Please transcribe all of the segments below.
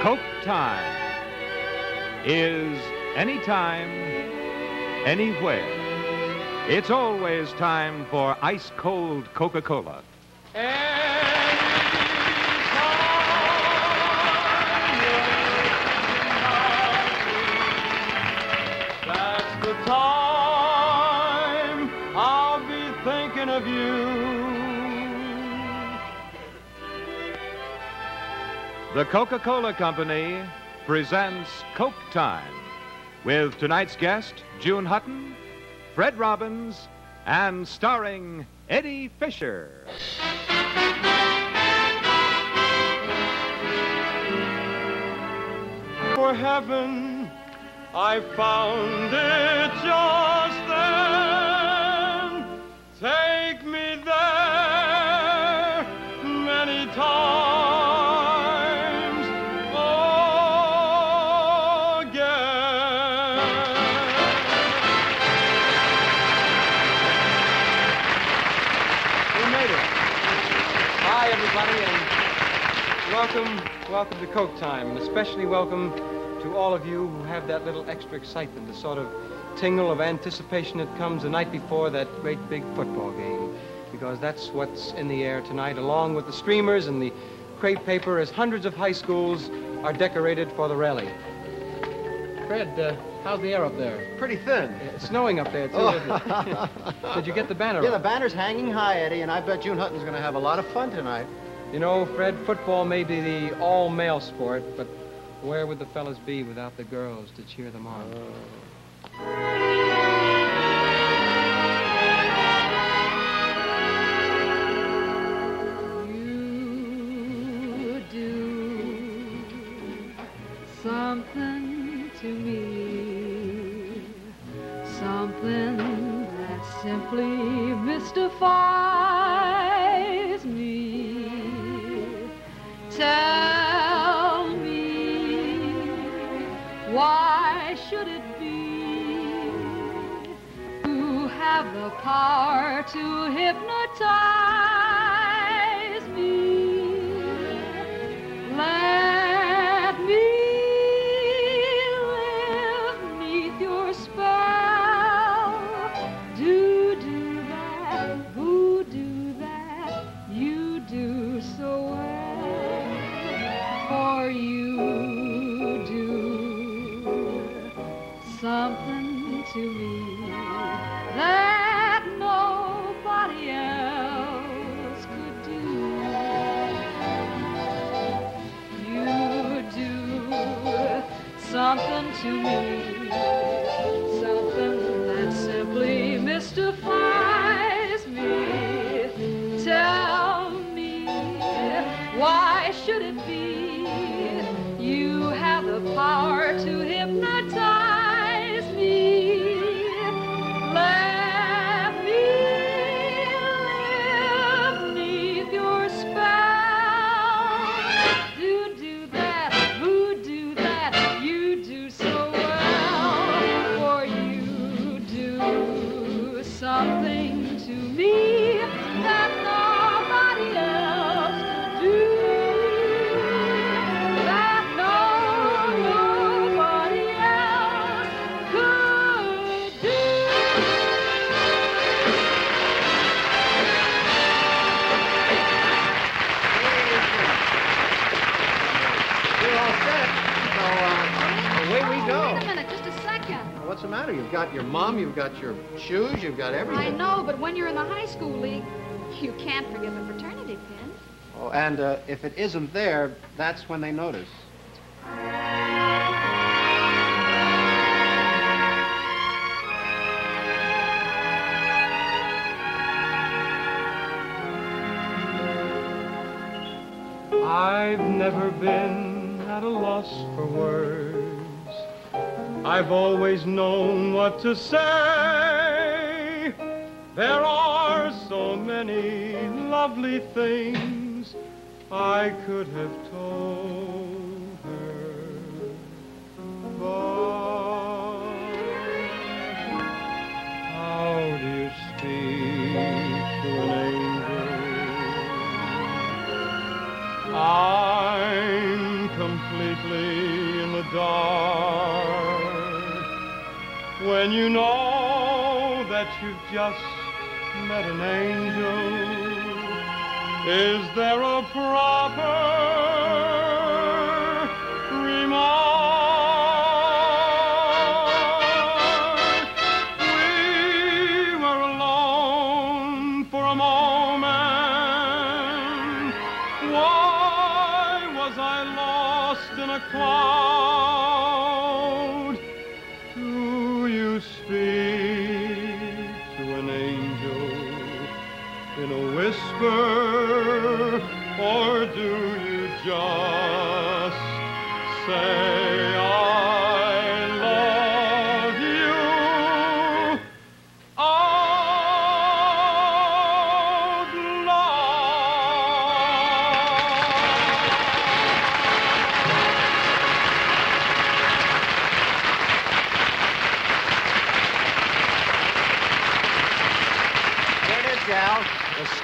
Coke time is anytime, anywhere. It's always time for ice cold Coca Cola. That's The Coca Cola Company presents Coke Time with tonight's guest, June Hutton, Fred Robbins, and starring Eddie Fisher. For heaven, I found it just everybody, and welcome, welcome to Coke Time, and especially welcome to all of you who have that little extra excitement, the sort of tingle of anticipation that comes the night before that great big football game. Because that's what's in the air tonight, along with the streamers and the crepe paper, as hundreds of high schools are decorated for the rally. Fred, uh, how's the air up there? Pretty thin. It's snowing up there, too, isn't it? Did you get the banner Yeah, up? the banner's hanging high, Eddie, and I bet June Hutton's going to have a lot of fun tonight. You know, Fred, football may be the all-male sport, but where would the fellas be without the girls to cheer them on? You why should it be you have the power to hypnotize me? Let me live neath your spell. Do do that, who do that, you do so well. For you What's the matter? You've got your mom, you've got your shoes, you've got everything. I know, but when you're in the high school league, you can't forget the fraternity pin. Oh, and uh, if it isn't there, that's when they notice. I've never been at a loss for words. I've always known what to say. There are so many lovely things I could have told just met an angel? Is there a proper remark? We were alone for a moment. Why was I lost in a cloud? Do you speak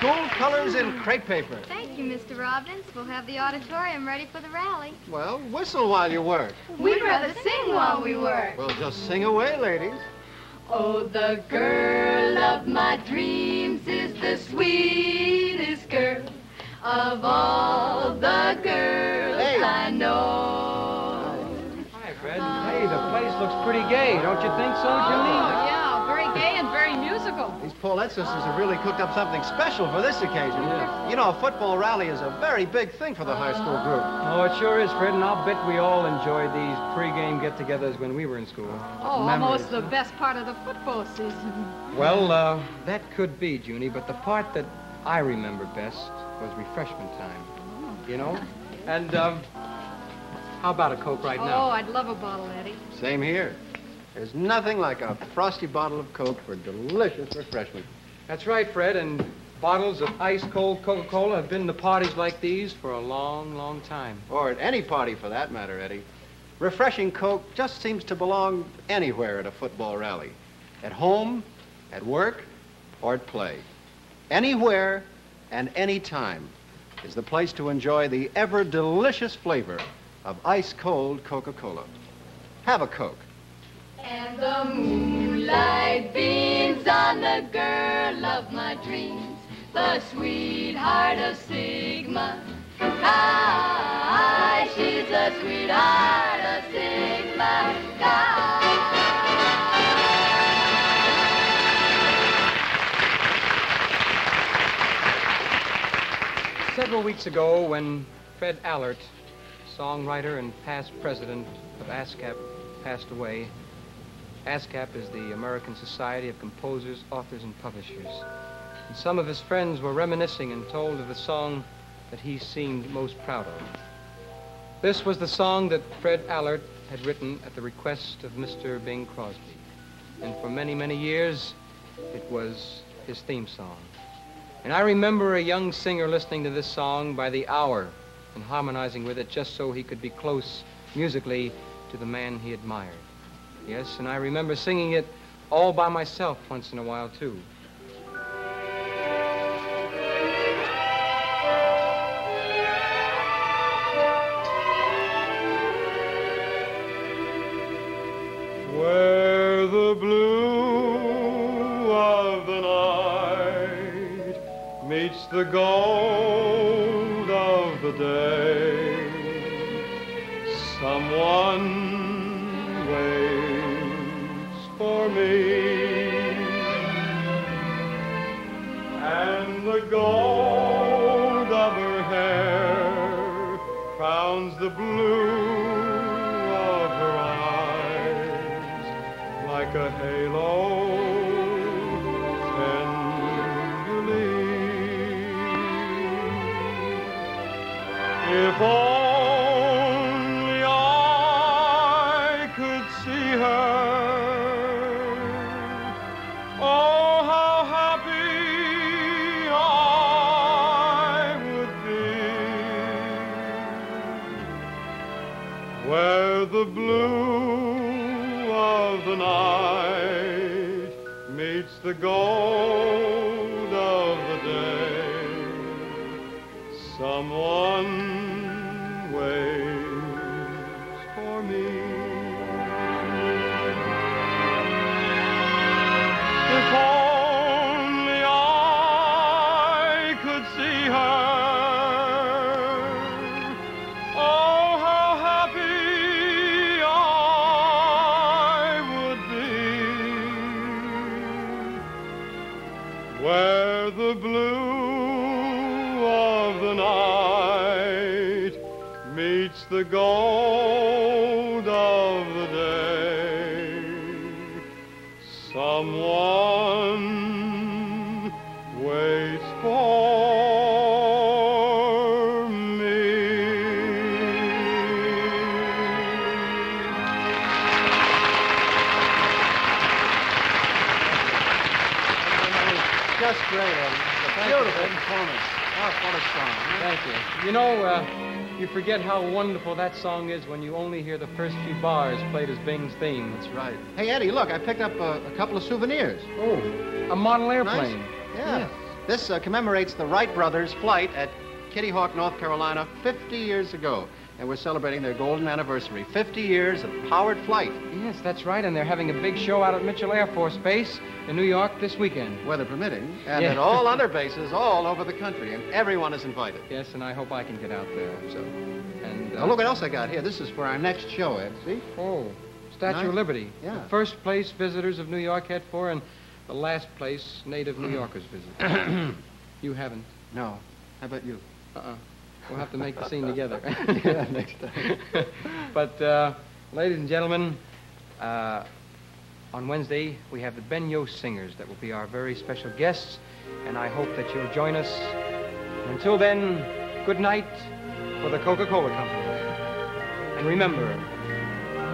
school colors in crepe paper. Thank you, Mr. Robbins. We'll have the auditorium ready for the rally. Well, whistle while you work. We'd rather sing while we work. Well, just sing away, ladies. Oh, the girl of my dreams is the sweetest girl of all the girls Hey. I know. Hi, Fred. Hey, the place looks pretty gay, don't you think so, Julie? Oh, yeah, very gay and very. These Paulette sisters have really cooked up something special for this occasion. You know, a football rally is a very big thing for the high school group. Oh, it sure is, Fred, and I'll bet we all enjoyed these pregame get-togethers when we were in school. Oh, Memories. almost the best part of the football season. Well, uh, that could be, Junie, but the part that I remember best was refreshment time. You know? And, um, how about a Coke right now? Oh. I'd love a bottle, Eddie. Same here. There's nothing like a frosty bottle of Coke for delicious refreshment. That's right, Fred, and bottles of ice-cold Coca-Cola have been to parties like these for a long, long time. Or at any party for that matter, Eddie. Refreshing Coke just seems to belong anywhere at a football rally. At home, at work, or at play. Anywhere and any time is the place to enjoy the ever delicious flavor of ice-cold Coca-Cola. Have a Coke. And the moonlight beams on the girl of my dreams, the sweetheart of Sigma. Chi, she's the sweetheart of Sigma. Chi. Several weeks ago, when Fred Ahlert, songwriter and past president of ASCAP, passed away, ASCAP is the American Society of Composers, Authors, and Publishers. And some of his friends were reminiscing and told of the song that he seemed most proud of. This was the song that Fred Ahlert had written at the request of Mr. Bing Crosby. And for many, many years, it was his theme song. And I remember a young singer listening to this song by the hour and harmonizing with it just so he could be close musically to the man he admired. Yes, and I remember singing it all by myself once in a while, too. Where the blue of the night meets the gold of the day, someone for me, and the gold of her hair crowns the blue of her eyes like a halo where the blue of the night meets the gold gold of the day. Someone Beautiful Oh, what a song. Thank you. You know, uh, you forget how wonderful that song is when you only hear the first few bars played as Bing's theme. That's right. Hey, Eddie, look, I picked up a, a couple of souvenirs. Oh, a model airplane. Nice. Yeah. This uh, commemorates the Wright brothers' flight at Kitty Hawk, North Carolina, 50 years ago. And we're celebrating their golden anniversary. 50 years of powered flight, Yes, that's right, and they're having a big show out at Mitchell Air Force Base in New York this weekend. weather permitting, and Yeah. at all other bases all over the country. And everyone is invited. Yes, and I hope I can get out there. So, And uh, now look what else I got here. This is for our next show, Ed. See? Oh, Statue Nice. of Liberty. Yeah. The first place visitors of New York head for, and the last place native New Yorkers visit. you haven't. No. How about you? Uh-uh. We'll have to make the scene together. Yeah, next time. but, uh, ladies and gentlemen, uh, on Wednesday we have the Ben Yost Singers that will be our very special guests, and I hope that you'll join us. Until then, good night for the Coca-Cola Company. And remember,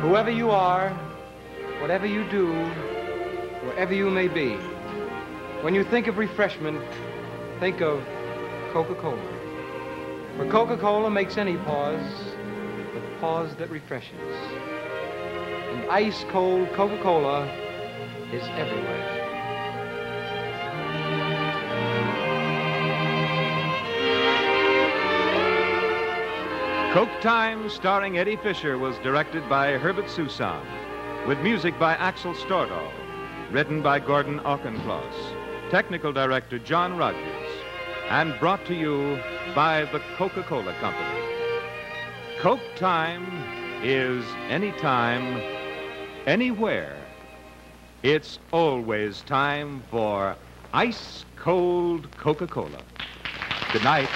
whoever you are, whatever you do, wherever you may be, when you think of refreshment, think of Coca-Cola. For Coca-Cola makes any pause the pause that refreshes. And ice-cold Coca-Cola is everywhere. Coke Time, starring Eddie Fisher, was directed by Herbert Susan, with music by Axel Stordahl, written by Gordon Auchincloss, technical director John Rogers, and brought to you by the Coca-Cola Company. Coke Time is anytime, anywhere. It's always time for ice cold Coca Cola. Good night.